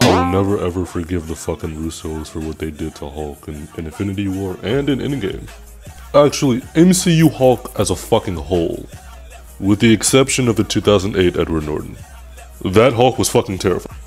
I will never ever forgive the fucking Russos for what they did to Hulk in, in Infinity War and in Endgame. Actually, MCU Hulk as a fucking whole, with the exception of the 2008 Edward Norton. That Hulk was fucking terrifying.